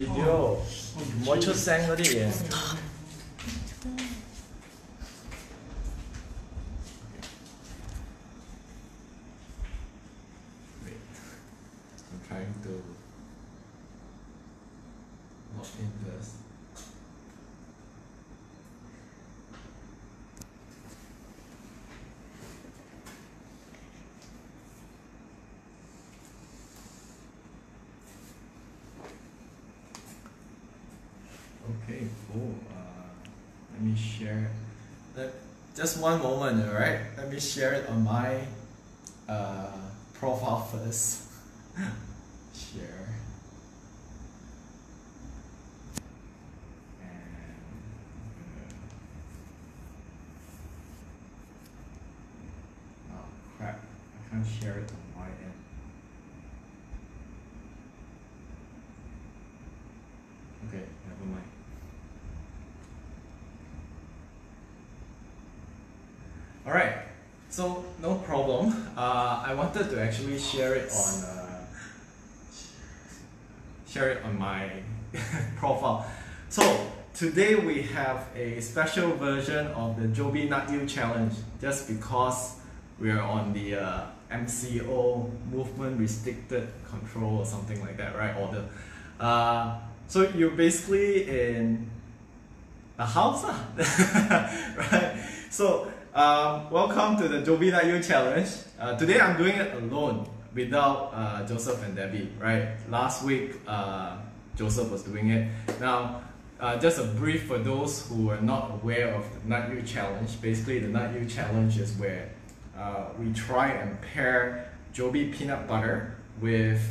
video 唔可以出聲嗰啲嘢。 one moment, alright? Let me share it on my uh, profile first. share. And uh, oh crap! I can't share it on my end. Okay, never mind. All right, so no problem. Uh, I wanted to actually share it on uh, share it on my profile. So today we have a special version of the Jobbie Nut You Challenge, just because we are on the uh, MCO Movement Restricted Control or something like that, right? Order. Uh, so you're basically in a house, right? So um, welcome to the Jobbie Nut You Challenge. Uh, today I'm doing it alone without uh, Joseph and Debbie, right? Last week uh, Joseph was doing it. Now, uh, just a brief for those who are not aware of the Nut You Challenge. Basically, the Nut You Challenge is where uh, we try and pair Jobbie peanut butter with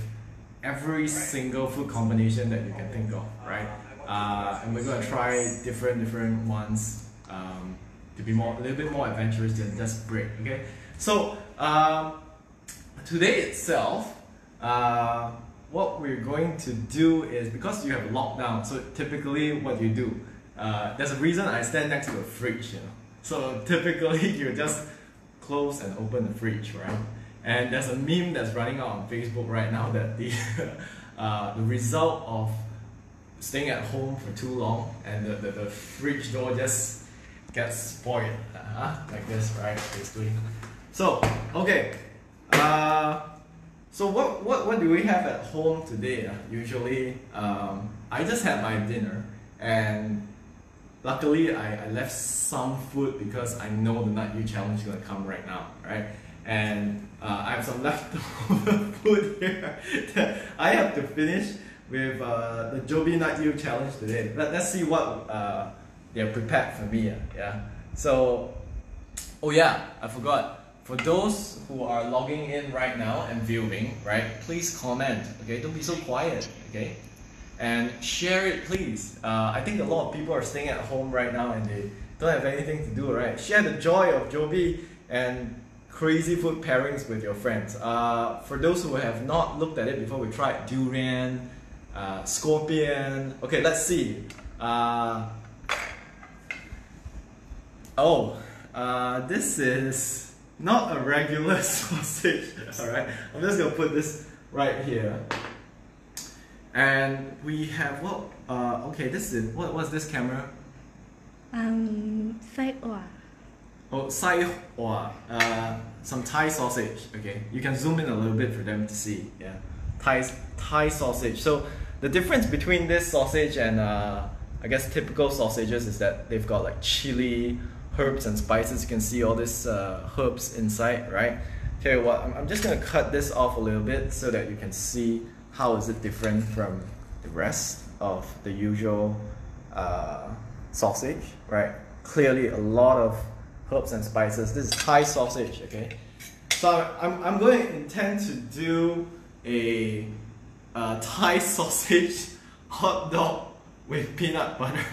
every single food combination that you can think of, right? Uh, and we're gonna try different different ones um, to be more a little bit more adventurous than just bread. Okay, so um, today itself, uh, what we're going to do is because you have a lockdown, so typically what you do, uh, there's a reason I stand next to a fridge, you know. So typically you just close and open the fridge, right? And there's a meme that's running out on Facebook right now that the uh, the result of staying at home for too long and the, the, the fridge door just gets spoiled, uh, like this, right? Basically. So okay, uh, so what, what what do we have at home today? Uh? Usually, um, I just had my dinner and luckily I, I left some food because I know the Nut You challenge is gonna come right now, right? And uh, I have some leftover food here that I have to finish with uh, the Jobbie Nut You challenge today. Let, let's see what uh, they're prepared for me. Uh, yeah. So, oh yeah, I forgot. For those who are logging in right now and viewing, right, please comment. Okay, don't be so quiet. Okay, and share it, please. Uh, I think a lot of people are staying at home right now and they don't have anything to do. Right, share the joy of Jobbie and crazy food pairings with your friends. Uh, for those who have not looked at it before, we tried durian, uh, scorpion. Okay, let's see. Uh, oh, uh, this is not a regular sausage. All right, I'm just gonna put this right here. And we have what? Uh, okay, this is what was this camera? Um, 西瓜 Oh, sai hua, uh, some Thai sausage. Okay, you can zoom in a little bit for them to see. Yeah, Thai Thai sausage. So the difference between this sausage and uh, I guess typical sausages is that they've got like chili, herbs and spices. You can see all these uh, herbs inside, right? Tell you what, I'm, just gonna cut this off a little bit so that you can see how is it different from the rest of the usual uh, sausage, right? Clearly a lot of herbs and spices. This is Thai sausage, okay? So I'm, I'm going to intend to do a uh, Thai sausage hot dog with peanut butter.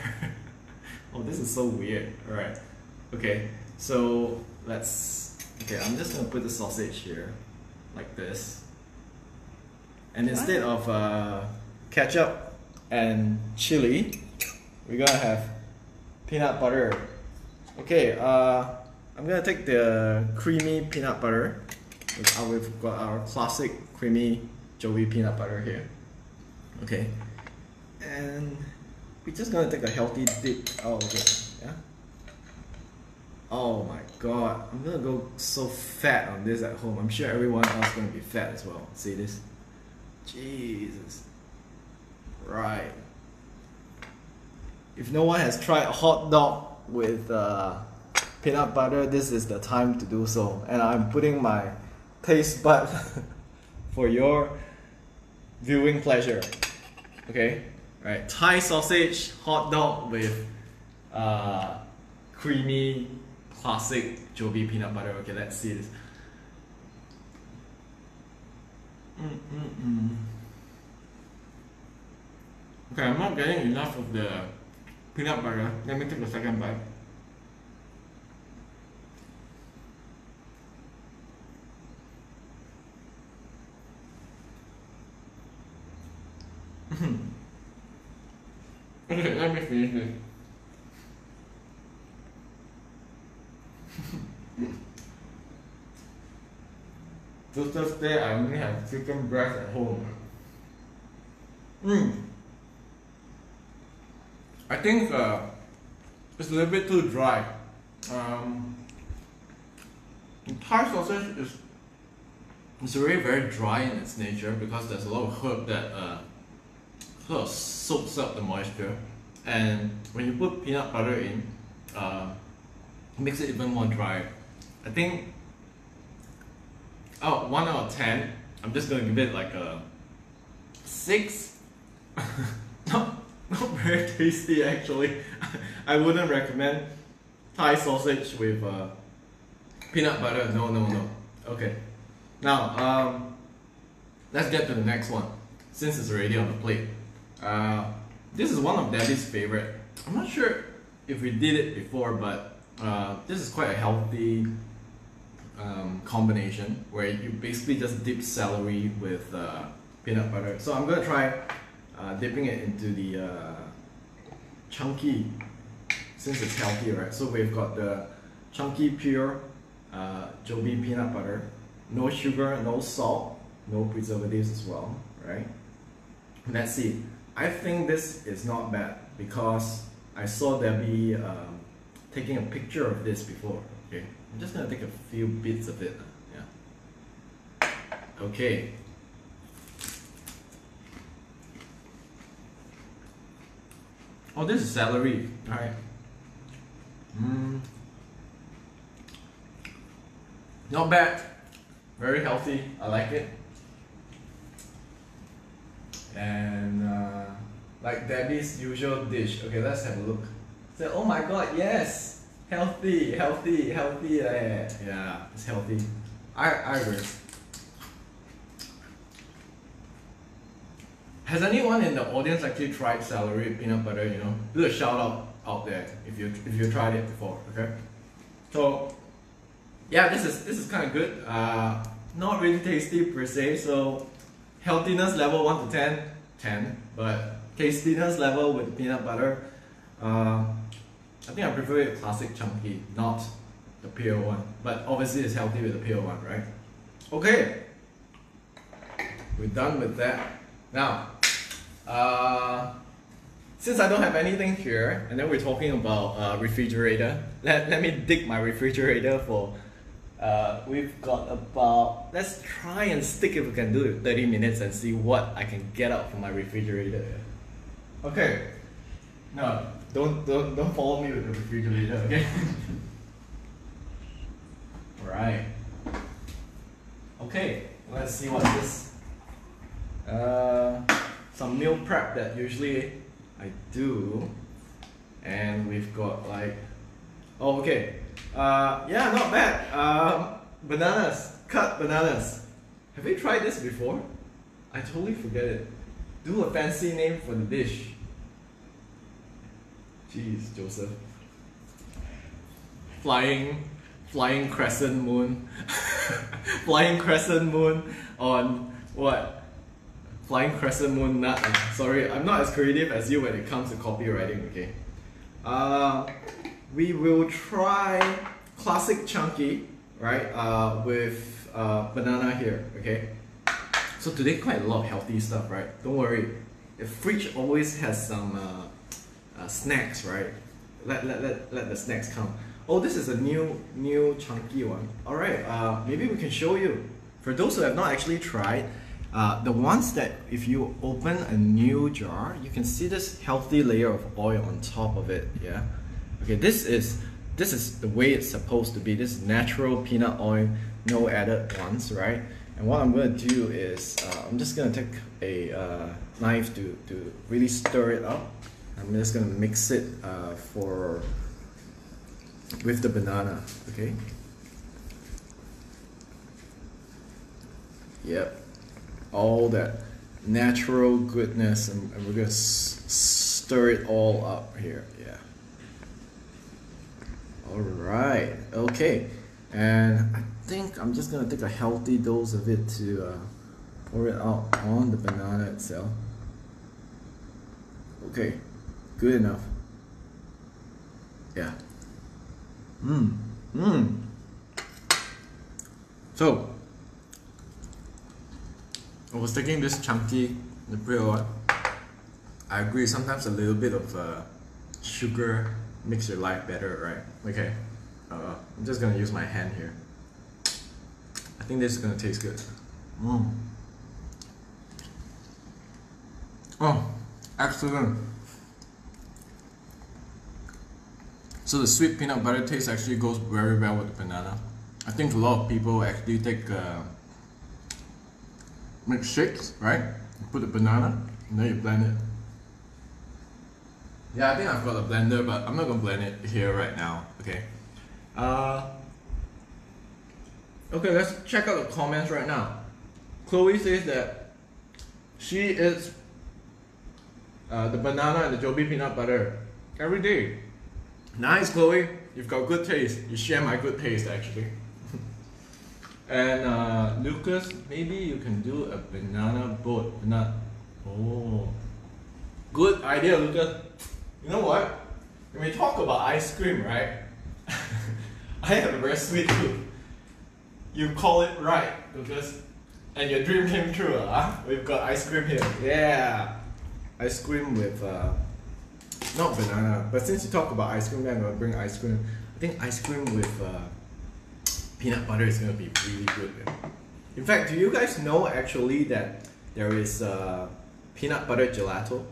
oh, this is so weird. Alright. Okay, so let's. Okay, I'm just gonna put the sausage here, like this. And instead of uh, ketchup and chili, we're gonna have peanut butter. Okay, uh, I'm gonna take the creamy peanut butter. We've got our classic creamy Jobbie peanut butter here. Okay, and we're just gonna take a healthy dip out of it. Oh my god, I'm gonna go so fat on this at home. I'm sure everyone else gonna be fat as well. See this? Jesus. Right. If no one has tried a hot dog with uh, peanut butter, this is the time to do so. And I'm putting my taste bud for your viewing pleasure. Okay? Right. Thai sausage hot dog with uh, creamy classic Jobbie peanut butter. Okay, let's see this. Mm-mm-mm. Okay, I'm not getting enough of the peanut butter. Let me take a second bite. okay, let me finish this. So Thursday I only have chicken breast at home. Mm. I think uh, it's a little bit too dry. Um, Thai sausage is it's already very dry in its nature because there's a lot of herb that uh, sort of soaks up the moisture, and when you put peanut butter in, uh, it makes it even more dry. I think oh one out of ten. I'm just gonna give it like a six. not not very tasty actually. I wouldn't recommend Thai sausage with uh, peanut butter. No no no. Okay. Now um, let's get to the next one since it's already on the plate. Uh, this is one of Daddy's favorite. I'm not sure if we did it before, but uh, this is quite a healthy um, combination where you basically just dip celery with uh, peanut butter. So I'm gonna try uh, dipping it into the uh, chunky, since it's healthy, right? So we've got the chunky pure uh, Jobbie peanut butter, no sugar, no salt, no preservatives as well, right? Let's see. I think this is not bad because I saw Debbie um, taking a picture of this before. I'm just gonna take a few bits of it. Yeah. Okay. Oh, this is celery. All right. Mm. Not bad. Very healthy. I like it. And uh, like Debbie's usual dish. Okay, let's have a look. So, oh my god, yes! Healthy, healthy, healthy. Eh. Yeah, it's healthy. I, I agree. Has anyone in the audience actually tried celery peanut butter? You know, do a shout out out there if you if you tried it before. Okay. So, yeah, this is this is kind of good. Uh, not really tasty per se. So, healthiness level one to 10, 10. But tastiness level with peanut butter, uh, I think I prefer it classic chunky, not the pure one. But obviously, it's healthy with the pure one, right? Okay. We're done with that. Now, uh, since I don't have anything here, and then we're talking about uh, refrigerator, let, let me dig my refrigerator for. Uh, we've got about. Let's try and stick if we can do it 30 minutes and see what I can get out from my refrigerator. Okay. No, don't don't don't follow me with the refrigerator, okay? Alright. Okay, let's see what this uh, some meal prep that usually I do. And we've got like oh okay. Uh, yeah, not bad. Um, bananas, cut bananas. Have you tried this before? I totally forget it. Do a fancy name for the dish. Jeez, Joseph. Flying, flying crescent moon, flying crescent moon on what? Flying crescent moon nut. Sorry, I'm not as creative as you when it comes to copywriting. Okay. Uh, we will try classic chunky, right? Uh, with uh, banana here. Okay. So today quite a lot of healthy stuff, right? Don't worry. the fridge always has some uh, uh, snacks, right? Let, let, let, let the snacks come. Oh, this is a new new chunky one. All right, uh, maybe we can show you. For those who have not actually tried, uh, the ones that if you open a new jar, you can see this healthy layer of oil on top of it. Yeah. Okay, this is this is the way it's supposed to be. This is natural peanut oil, no added ones, right? And what I'm gonna do is uh, I'm just gonna take a uh, knife to to really stir it up. I'm just gonna mix it uh, for with the banana. Okay. Yep all that natural goodness and, we're to stir it all up here. Yeah. All right. Okay. And I think I'm just to take a healthy dose of it to uh, pour it out on the banana itself. Okay. Good enough. Yeah. Mmm. Mmm. So, I was taking this chunky one. I agree. Sometimes a little bit of uh, sugar makes your life better, right? Okay. Uh, I'm just gonna use my hand here. I think this is gonna taste good. Mm. Oh, excellent. So the sweet peanut butter taste actually goes very well with the banana. I think a lot of people actually take uh, make shakes, right? Put the banana, and then you blend it. Yeah, I think I've got a blender, but I'm not gonna blend it here right now, okay? Uh, okay, let's check out the comments right now. Chloe says that she eats uh, the banana and the Jobbie peanut butter every day. Nice, Chloe. You've got good taste. You share my good taste, actually. And uh, Lucas, maybe you can do a banana boat. Banana. Oh, good idea, Lucas. You know what? When we talk about ice cream, right? I have a very sweet tooth. You call it right, Lucas. And your dream came true, huh? We've got ice cream here. Yeah. Ice cream with, uh, not banana, but since you talk about ice cream, I'm gonna bring ice cream. I think ice cream with uh, peanut butter is to be really good. In fact, do you guys know actually that there is uh, peanut butter gelato?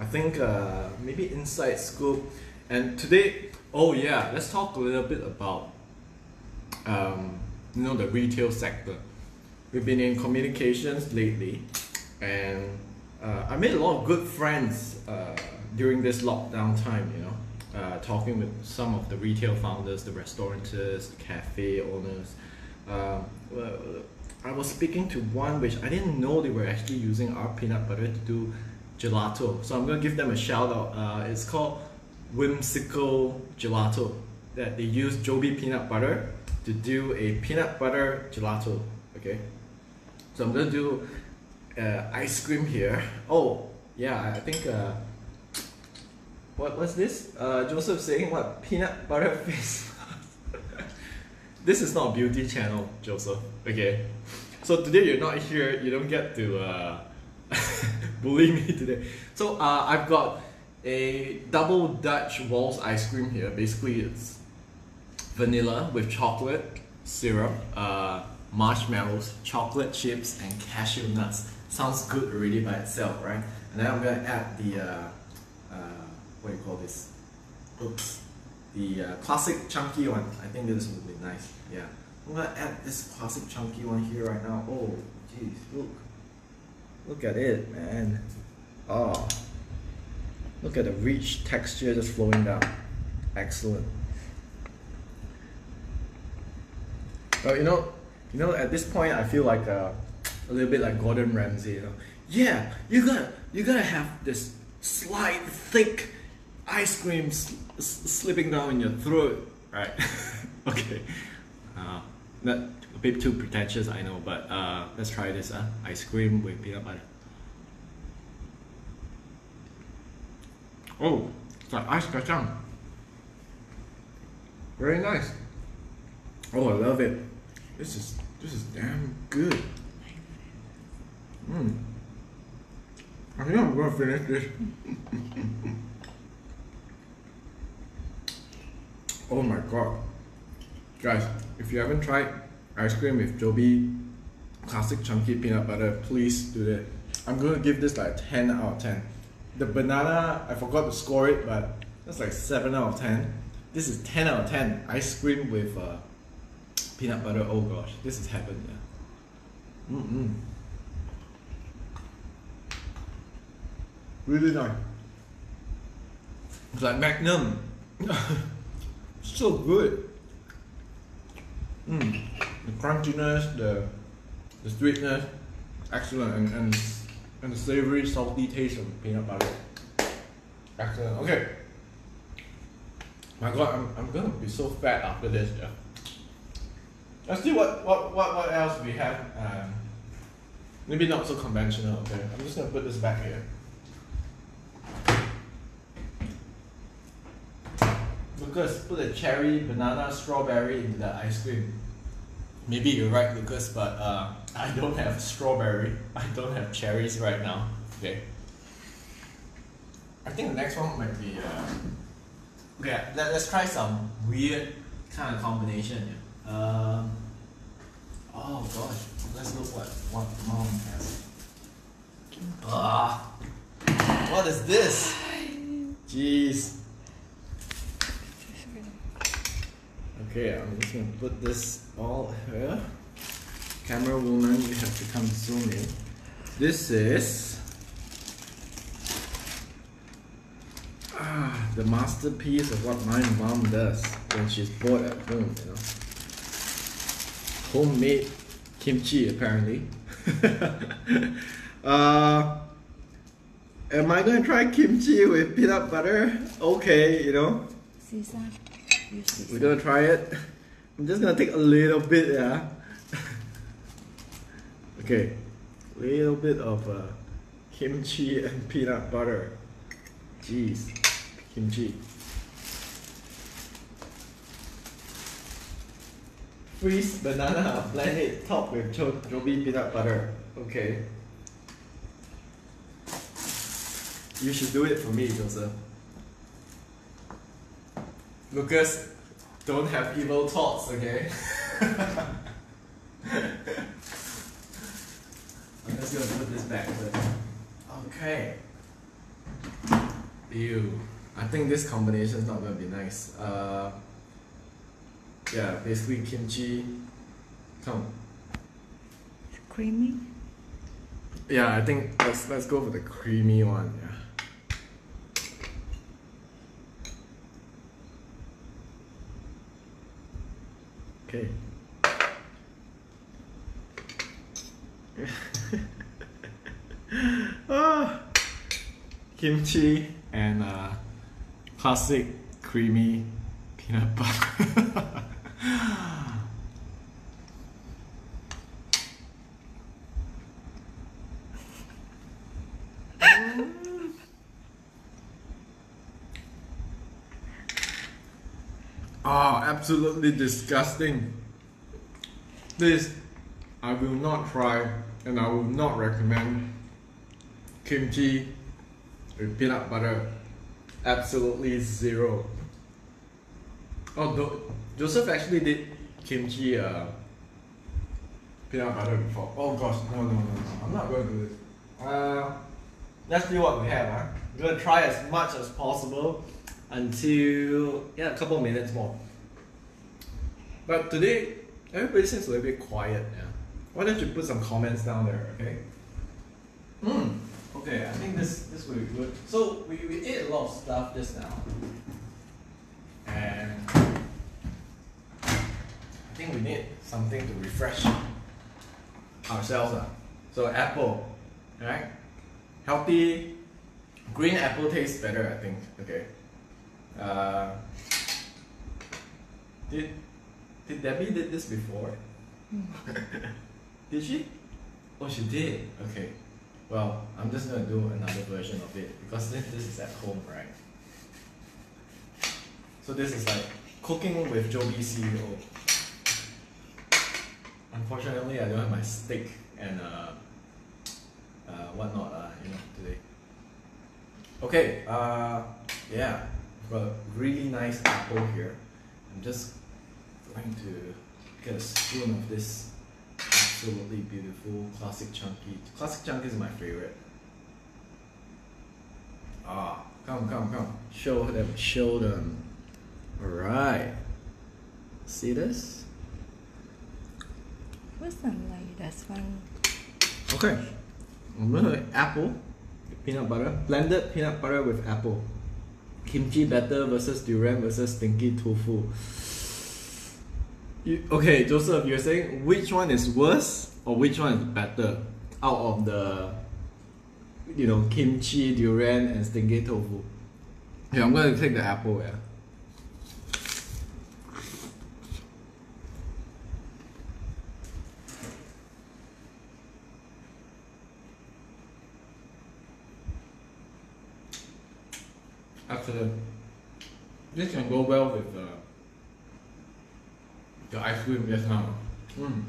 I think uh, maybe Inside Scoop. And today, oh yeah, let's talk a little bit about um, you know the retail sector. We've been in communications lately, and uh, I made a lot of good friends uh, during this lockdown time. You know, uh, talking with some of the retail founders, the restaurateurs, the cafe owners. Uh, I was speaking to one which I didn't know they were actually using our peanut butter to do gelato. So I'm gonna give them a shout out. Uh, it's called Whimsical Gelato. That they use Jobbie peanut butter to do a peanut butter gelato. Okay, so I'm gonna do uh, ice cream here. Oh yeah, I think uh, what what's this? Uh, Joseph saying what peanut butter face. this is not beauty channel, Joseph. Okay, so today you're not here. You don't get to uh, bully me today. So uh, I've got a double Dutch waltz ice cream here. Basically, it's vanilla with chocolate syrup, uh, marshmallows, chocolate chips, and cashew nuts. Sounds good already by itself, right? And then I'm gonna add the uh, what do you call this? Oops. The uh, classic chunky one. I think this would be nice. Yeah. I'm gonna add this classic chunky one here right now. Oh, jeez, look. Look at it, man. Oh. Look at the rich texture just flowing down. Excellent. Well, you know, you know, at this point, I feel like uh, a little bit like Gordon Ramsay. You know, yeah, you gotta, you gotta have this slight, thick ice cream sl slipping down in your throat, right? okay, uh, not a bit too pretentious, I know, but uh, let's try this. Uh, ice cream with peanut butter. Oh, it's like ice kacang. Very nice. Oh, I love it. This is this is damn good. Mm. I think I'm gonna finish this. oh my god. Guys, if you haven't tried ice cream with Jobbie classic chunky peanut butter, please do that. I'm gonna give this like 10 out of 10. The banana, I forgot to score it, but that's like 7 out of 10. This is 10 out of 10. Ice cream with uh, peanut butter, oh gosh, this is heaven, yeah. Mm-mm. Really nice. It's like Magnum. so good. Mm. The crunchiness, the the sweetness, excellent, and and, and the savory, salty taste of peanut butter. Excellent. Okay. My God, I'm, I'm gonna be so fat after this. Yeah. Let's see what what what, what else we have. Um, maybe not so conventional. Okay, I'm just gonna put this back here. Lucas, put a cherry, banana, strawberry into the ice cream. Maybe you're right, Lucas, but uh, I don't have strawberry. I don't have cherries right now. Okay. I think the next one might be. Uh, okay, let, let's try some weird kind of combination. Yeah. Um, oh gosh, let's look what what mom has. Ah, what is this? Jeez. Okay, I'm just gonna put this all here. Camera woman, you have to come zoom in. This is ah, the masterpiece of what my mom does when she's bored at home, you know. Homemade kimchi apparently. uh, am I gonna try kimchi with peanut butter? Okay, you know. Sisa. We're gonna try it. I'm just gonna take a little bit, yeah. okay, little bit of uh, kimchi and peanut butter. Jeez, kimchi. Freeze banana, blend it, top with Jobbie peanut butter. Okay. You should do it for me, Joseph. Lucas, don't have evil thoughts, okay? I'm just gonna put this back. But okay. Ew. I think this combination is not gonna be nice. Uh, yeah, basically kimchi. Come. Creamy. Yeah, I think let's let's go for the creamy one. Yeah. Okay. ah, kimchi and uh, classic creamy peanut butter. Ah, absolutely disgusting. This I will not try and I will not recommend kimchi with peanut butter. Absolutely zero. Oh, do- Joseph actually did kimchi uh, peanut butter before. Oh gosh, no, no, no, no. I'm not going to do this. Uh, let's see what we have. Huh? We're gonna try as much as possible until yeah, a couple of minutes more. But today, everybody seems a little bit quiet. Yeah. Why don't you put some comments down there, okay? Hmm. Okay, I think this this will be good. So we, we ate a lot of stuff just now, and I think we need something to refresh ourselves. Uh. So apple, right? Healthy green apple tastes better, I think. Okay. Uh, did did Debbie did this before? did she? Oh, she did. Okay. Well, I'm just gonna do another version of it because this, this is at home, right? So this is like cooking with Jobbie CEO. Unfortunately, I don't have my stick and uh, uh, whatnot, uh, you know, today. Okay, uh, yeah, a really nice apple here. I'm just going to get a spoon of this absolutely beautiful classic chunky. Classic chunky is my favorite. Ah, come, come, come. Show them, show them. Alright. See this? What's the like that's one? Okay. I'm gonna apple, peanut butter, blended peanut butter with apple. Kimchi batter versus durian versus stinky tofu. You, okay, Joseph, you're saying which one is worse or which one is better out of the, you know, kimchi, durian, and stinky tofu? Yeah, I'm gonna take the apple. Yeah. This can go well with uh, the ice cream just now. Mm.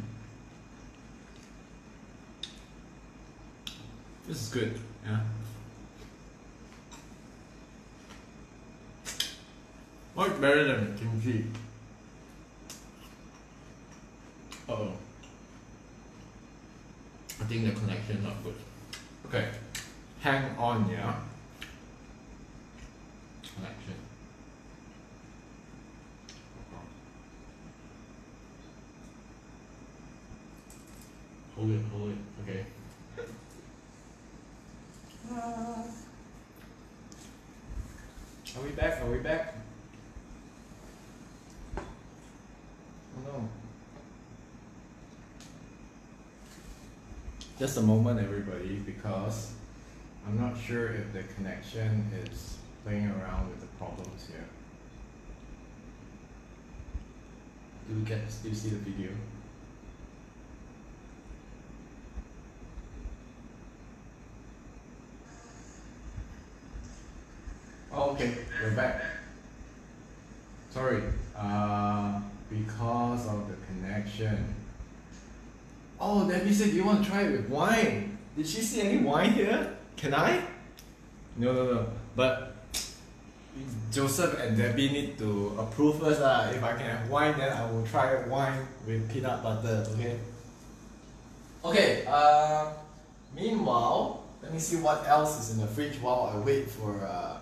This is good. Yeah. Much better than kimchi. Uh oh. I think the connection is not good. Okay. Hang on, yeah. Connection. Hold it, hold it. Okay. Uh, are we back? Are we back? Oh no. Just a moment, everybody, because I'm not sure if the connection is playing around with the problems here. Do you get? Do you see the video? Oh, okay, we're back. Sorry, uh, because of the connection. Oh, Debbie said you want to try it with wine. Did she see any wine here? Can I? No, no, no. But Joseph and Debbie need to approve first. Uh. If I can have wine, then I will try wine with peanut butter, okay? Okay, uh, meanwhile, let me see what else is in the fridge while I wait for uh,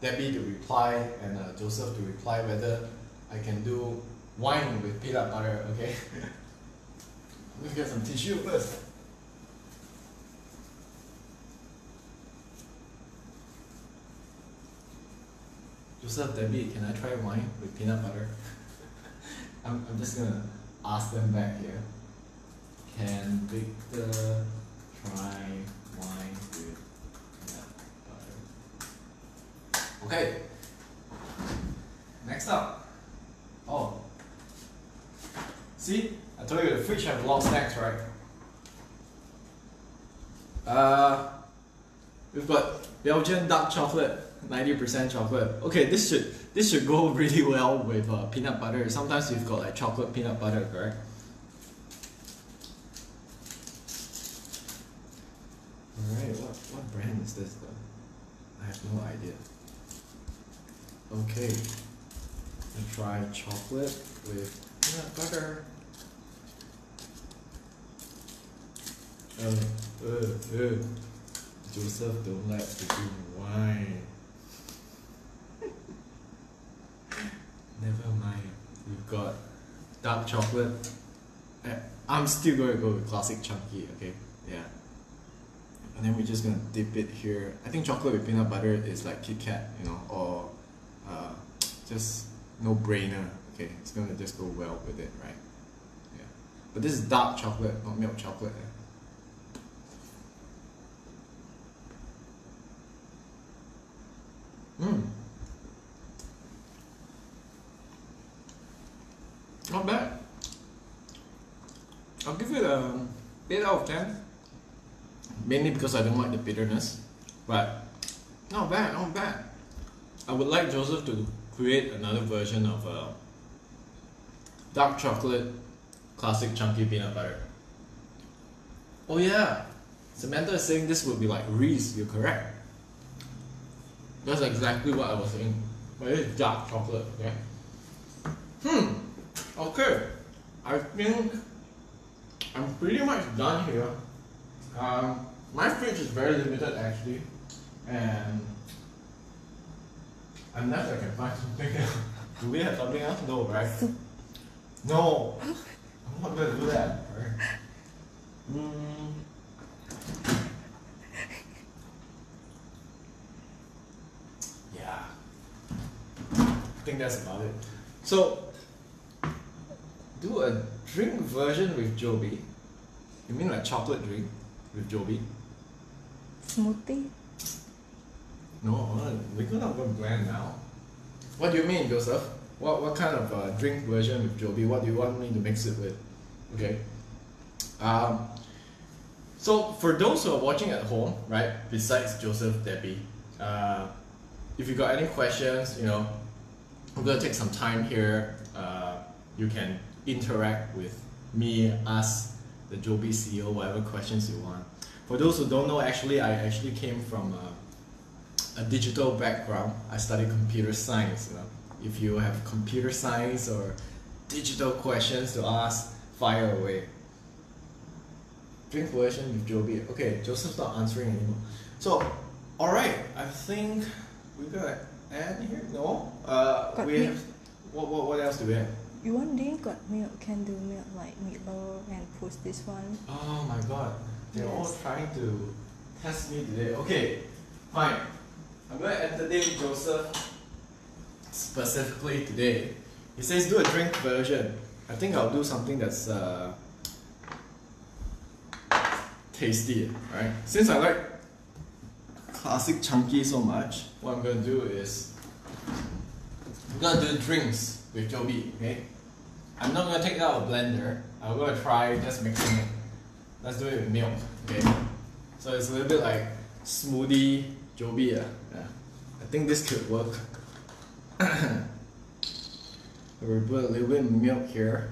Debbie to reply and uh, Joseph to reply whether I can do wine with peanut butter, okay? Let me get some tissue first. Joseph, Debbie, can I try wine with peanut butter? I'm, I'm just gonna ask them back here. Can Victor try wine with peanut butter? Okay. Next up. Oh. See? I told you the fridge have a lot of snacks, right? Uh, we've got Belgian dark chocolate, 90% chocolate. Okay, this should this should go really well with uh, peanut butter. Sometimes you've got like chocolate peanut butter, correct? Alright, what, what brand is this though? I have no idea. Okay, and try chocolate with peanut butter. Uh, uh, uh. Joseph don't like to drink wine. Got dark chocolate. I'm still going to go with classic chunky, okay? Yeah. And then we're just going to dip it here. I think chocolate with peanut butter is like Kit Kat, you know, or uh, just no brainer. Okay, it's going to just go well with it, right? Yeah. But this is dark chocolate, not milk chocolate. eh? Mm. Not bad. I'll give it a 8 out of 10. Mainly because I don't like the bitterness. But not bad, not bad. I would like Joseph to create another version of uh, dark chocolate classic chunky peanut butter. Oh yeah, Samantha is saying this would be like Reese, you're correct. That's exactly what I was saying. But it's dark chocolate, okay? Hmm. Okay. I think I'm pretty much done here. Um, my fridge is very limited actually, and unless I can find something else. Do we have something else? No, right? No. I'm not gonna do that. Right? Mm. Yeah. I think that's about it. So, do a drink version with Jobbie. You mean like chocolate drink with Jobbie? Smoothie. No, we're not going to blend now. What do you mean, Joseph? What, what kind of uh, drink version with Jobbie? What do you want me to mix it with? Okay. Um, so for those who are watching at home, right, besides Joseph, Debbie, uh, if you got any questions, you know, I'm gonna take some time here. Uh, you can interact with me, us, the Jobbie CEO, whatever questions you want. For those who don't know, actually, I actually came from a, a digital background. I studied computer science. You know, if you have computer science or digital questions to ask, fire away. Drink version with Jobbie. Okay, Joseph's not answering anymore. So, all right, I think we got add here. No, uh, Got we have. What, what what else do we have? You want drink got milk, can do milk like Milo and push this one. Oh my god, they're all Yes. trying to test me today. Okay, fine. I'm gonna entertain Joseph specifically today. He says do a drink version. I think I'll do something that's uh, tasty, right? Since I like classic chunky so much, what I'm gonna do is I'm gonna do drinks with Jobbie, okay? I'm not gonna take it out of blender. I'm gonna try just mixing it. Let's do it with milk, okay? So it's a little bit like smoothie Jobbie, yeah. yeah. I think this could work. We'll put a little bit of milk here.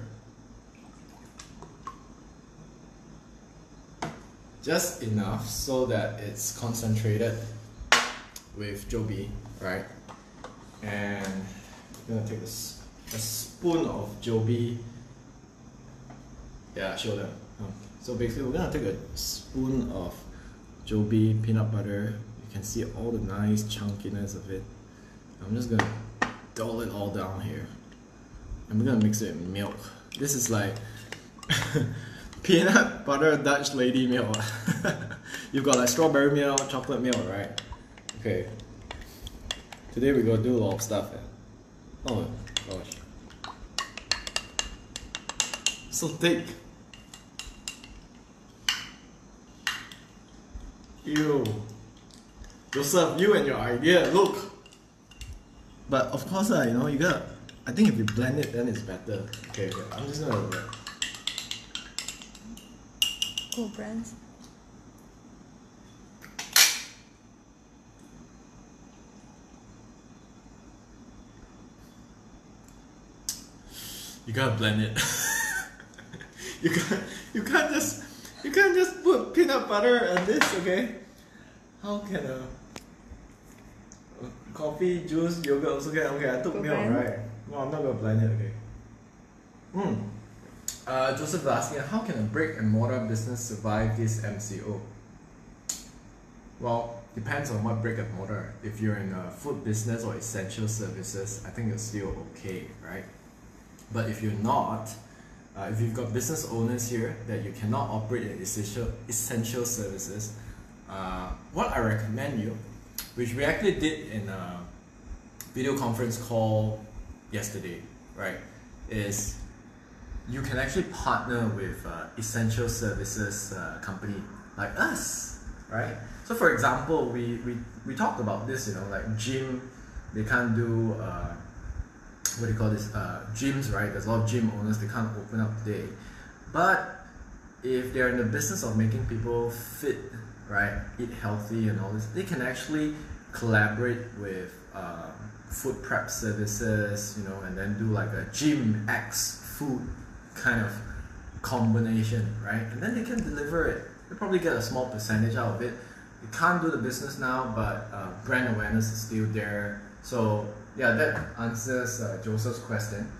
Just enough so that it's concentrated with Jobbie, right? And I'm gonna take a, s- a spoon of Jobbie. Yeah, show them. Um, So basically, we're gonna take a spoon of Jobbie peanut butter. You can see all the nice chunkiness of it. I'm just gonna dole it all down here. And we're gonna mix it with milk. This is like peanut butter Dutch lady milk. You've got like strawberry milk, chocolate milk, right? Okay. Today we're gonna do a lot of stuff. eh? Oh gosh. So thick. Ew. Joseph, you and your idea, look. But of course, uh, you know, you got. I think if you blend it, then it's better. Okay, okay. I'm just gonna. like, Cool brands. You gotta blend it. you can't. You can't just. You can't just put peanut butter and this. Okay. How can a, coffee, juice, yogurt also get? Okay, I took Go milk, right? No, I'm not gonna blend it. Okay. Hmm. Uh, Joseph is asking, how can a brick and mortar business survive this MCO? Well, depends on what brick and mortar. If you're in a food business or essential services, I think it's still okay, right? But if you're not, uh, if you've got business owners here that you cannot operate in essential essential services, uh, what I recommend you, which we actually did in a video conference call yesterday, right, is you can actually partner with uh, essential services uh, company like us, right? So for example, we, we, we talked about this, you know, like gym, they can't do uh, what do you call this uh, gyms right? There's a lot of gym owners they can't open up today. But if they're in the business of making people fit right eat healthy and all this they can actually collaborate with um, food prep services you know and then do like a gym x food kind of combination right? And then they can deliver it. They probably get a small percentage out of it. You can't do the business now, but uh, brand awareness is still there. So yeah, that answers uh, Joseph's question.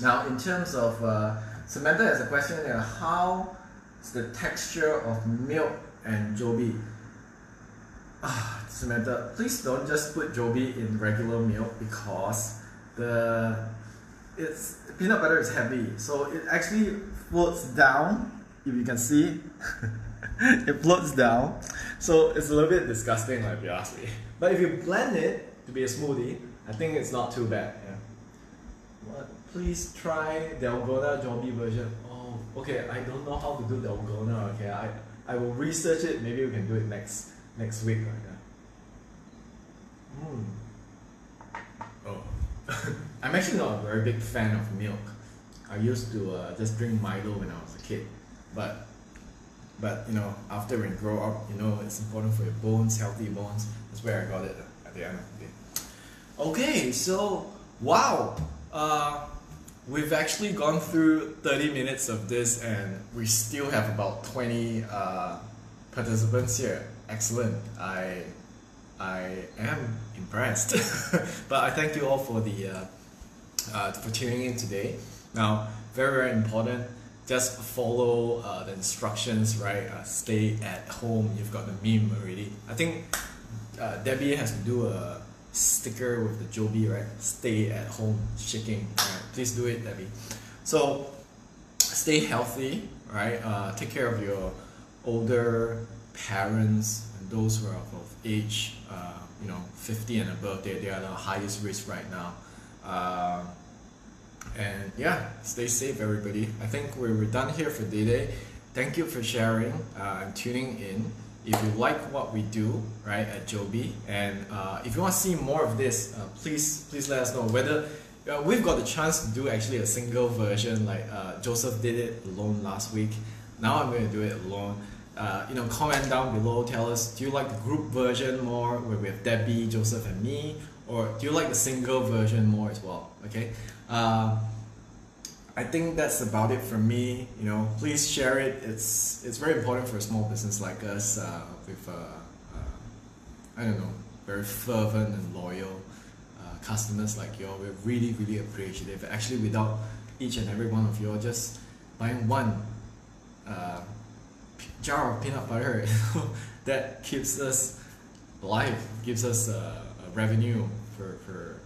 Now, in terms of uh, Samantha has a question there. How is the texture of milk and Jobbie? Ah, Samantha, please don't just put Jobbie in regular milk because the it's peanut butter is heavy, so it actually floats down. If you can see, it floats down. So it's a little bit disgusting, like if you ask me. But if you blend it to be a smoothie, I think it's not too bad. Yeah. What? Please try the Dalgona Jobbie version. Oh, okay. I don't know how to do the Dalgona. Okay, I I will research it. Maybe we can do it next next week. Like that. Hmm. Oh. I'm actually not a very big fan of milk. I used to uh, just drink Milo when I was a kid, but but you know after we grow up, you know it's important for your bones, healthy bones. That's where I got it at the end of the day. Okay, so wow, uh, we've actually gone through 30 minutes of this, and we still have about 20 uh, participants here. Excellent. I I am impressed. but I thank you all for the uh, uh, for tuning in today. Now, very very important. Just follow uh, the instructions, right? Uh, stay at home. You've got the meme already. I think uh, Debbie has to do a sticker with the Jobbie, right? Stay at home, shaking. Right? Please do it, Debbie. So, stay healthy, right? Uh, take care of your older parents and those who are of age, uh, you know, 50 and above, they, they are the highest risk right now. Uh, and yeah, stay safe, everybody. I think we're, we're done here for today. Thank you for sharing uh, and tuning in. If you like what we do, right, at Jobbie, and uh, if you want to see more of this, uh, please please let us know whether uh, we've got the chance to do actually a single version, like uh, Joseph did it alone last week. Now I'm going to do it alone. Uh, you know, comment down below. Tell us, do you like the group version more, where we have Debbie, Joseph, and me, or do you like the single version more as well? Okay. I think that's about it for me. You know, please share it. It's it's very important for a small business like us uh, with uh, uh, I don't know very fervent and loyal uh, customers like you. all We're really really appreciative. Actually, without each and every one of you, all just buying one uh, jar of peanut butter that keeps us alive, gives us uh, revenue for, for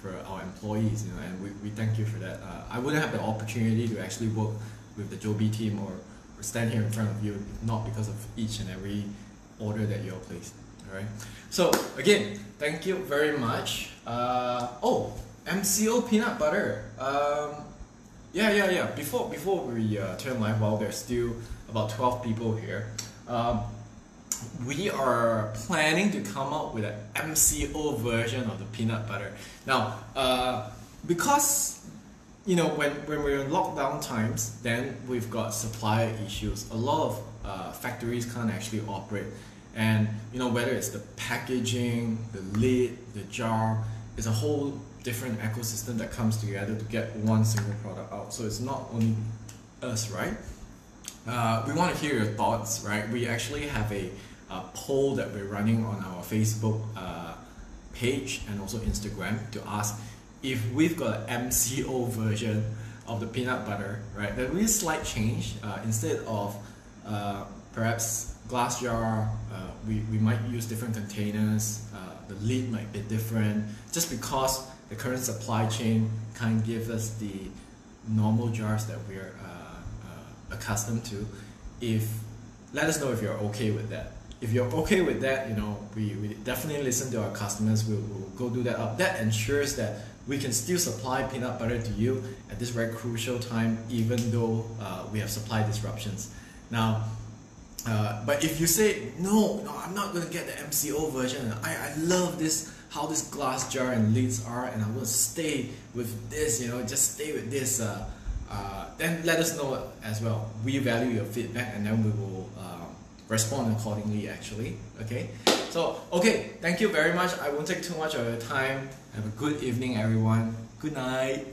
for our employees, you know, and we, we thank you for that. Uh, I wouldn't have the opportunity to actually work with the Jobbie team or, or stand here in front of you, not because of each and every order that you all placed. All right. So again, thank you very much. Uh, oh, MCO peanut butter. Um, yeah, yeah, yeah. Before before we uh, turn live, while there's still about twelve people here. Um, we are planning to come up with an MCO version of the peanut butter. Now, uh, because you know when, when we're in lockdown times, then we've got supply issues. A lot of uh, factories can't actually operate, and you know whether it's the packaging, the lid, the jar, it's a whole different ecosystem that comes together to get one single product out. So it's not only us, right? Uh, we want to hear your thoughts, right? We actually have a, a poll that we're running on our Facebook uh, page and also Instagram to ask if we've got an MCO version of the peanut butter, right? There will be a slight change. Uh, instead of uh, perhaps glass jar, uh, we, we might use different containers. Uh, the lid might be different, just because the current supply chain can't give us the normal jars that we're accustomed to if let us know if you're okay with that if you're okay with that you know we, we definitely listen to our customers. We'll, we'll go do that. Up that ensures that we can still supply peanut butter to you at this very crucial time even though uh, we have supply disruptions. Now uh, but if you say no no i'm not going to get the mco version I, I love this how this glass jar and lids are and i will stay with this you know just stay with this uh, uh, then let us know as well. We value your feedback and then we will uh, respond accordingly actually. Okay. So, okay, thank you very much. I won't take too much of your time. Have a good evening, everyone. Good night.